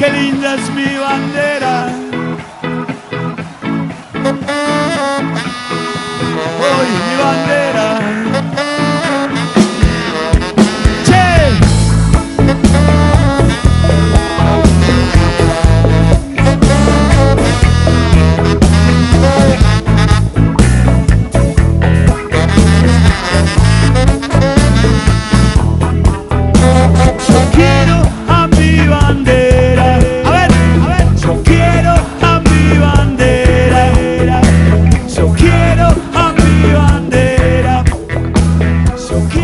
qué linda es mi bandera. Hoy mi bandera. Quiero a mi bandera. so